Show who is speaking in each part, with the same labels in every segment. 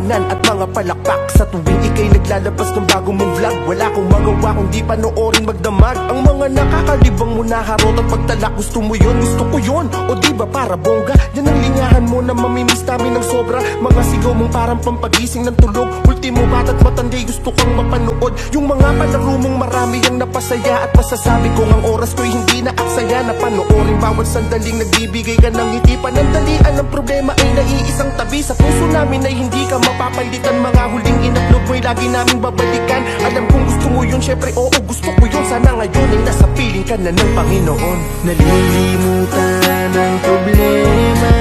Speaker 1: tawanan at mga palakpak. Sa tuwing ikay naglalabas ng bagong mong vlog Wala kong magawa kung di panoorin magdamag. Ang mga nakakalibang mo na harot at pagtalak Gusto mo yun, gusto ko yun. O di ba para bongga Yan ang lingahan mo na mamimiss namin ng sobra. Mga sigaw mong parang pampagising ng tulog. Ultimo bata't matanday gusto kang mapanood. Yung mga palaro mong marami ang napasaya At masasabi kong ang oras ko'y hindi na aksaya Na panoorin bawat sandaling nagbibigay ka ng ngiti. Panandalian ang problema ay naiisang tabi. Sa puso namin ay hindi ka mapapalitan Mga huling in-upload mo'y lagi namin babalikan. Alam kong gusto mo yun, syempre oo gusto ko yun. Sana ngayon ay nasa piling ka na ng Panginoon.
Speaker 2: Nalilimutan ang problema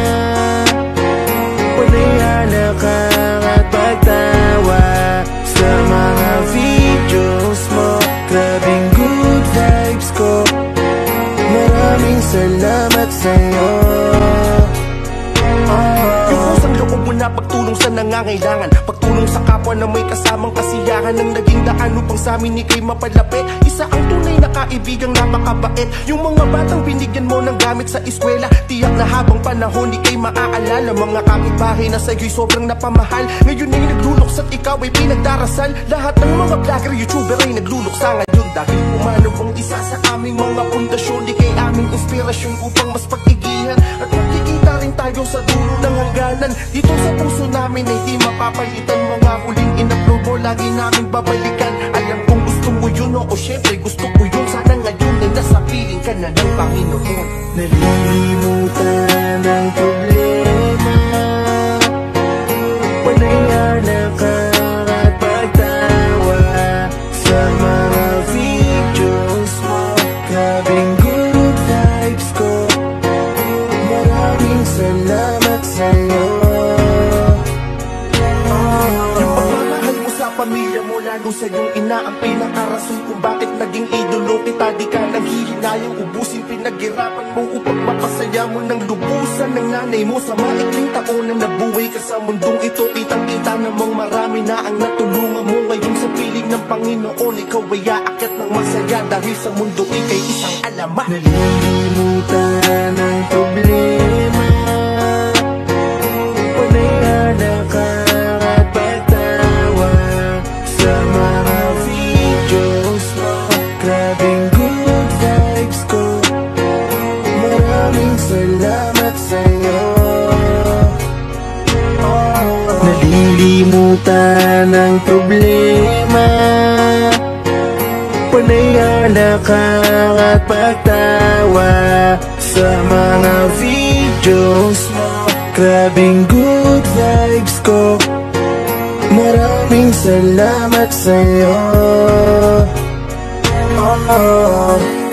Speaker 1: pagtulong sa nangangailangan? Pagtulong sa kapwa na may kasamang kasiyahan Ang naging daan upang sa amin ikay mapalapit. Isa ang tunay na kaibigang napakabait. Yung mga batang binigyan mo ng gamit sa eskwela Tiyak na habang panahon ikay maaalala. Mga kapitbahay na sa'yo'y sobrang napamahal. Ngayon ay naglulok at ikaw ay pinagdarasal. Lahat ng mga vlogger, youtuber ay nagluluksa ngayon. Dahil umano ang isa sa aming mga pundasyon Ikay aming inspirasyon upang mas pag-igihan At magkikita rin tayo sa dulo ng hangganan Dito sa puso namin ay di mapapalitan. Mga huling mo, lagi namin babalikan. Alam kong gusto mo yun, oo syempre gusto ko yun. Sana ngayon ay nasa piling ka na ng Panginoon.
Speaker 2: Nalilimutan ang problema sa'yo
Speaker 1: Yung pagmamahal mo sa pamilya mo Lalo sa iyong ina. Ang pinakarason kung bakit naging idolo kita? Di ka nang hihinayang ubusin Pinaghirapan mo upang mapasaya mo ng lubusan Ng nanay mo. Sa maikling taon na nabuhay ka sa mundong ito Kitang kita namang marami na ang natulungan mo. Ngayon sa piling ng Panginoon Ikaw ay aakyat ng masaya. Dahil sa mundo ikay isang alamat.
Speaker 2: Nalilimutan salamat sa'yo. Nalilimutan ang problema. Panayala ka at pagtawa Sa mga videos mo. Grabing good vibes ko. Maraming salamat sa'yo. Oh.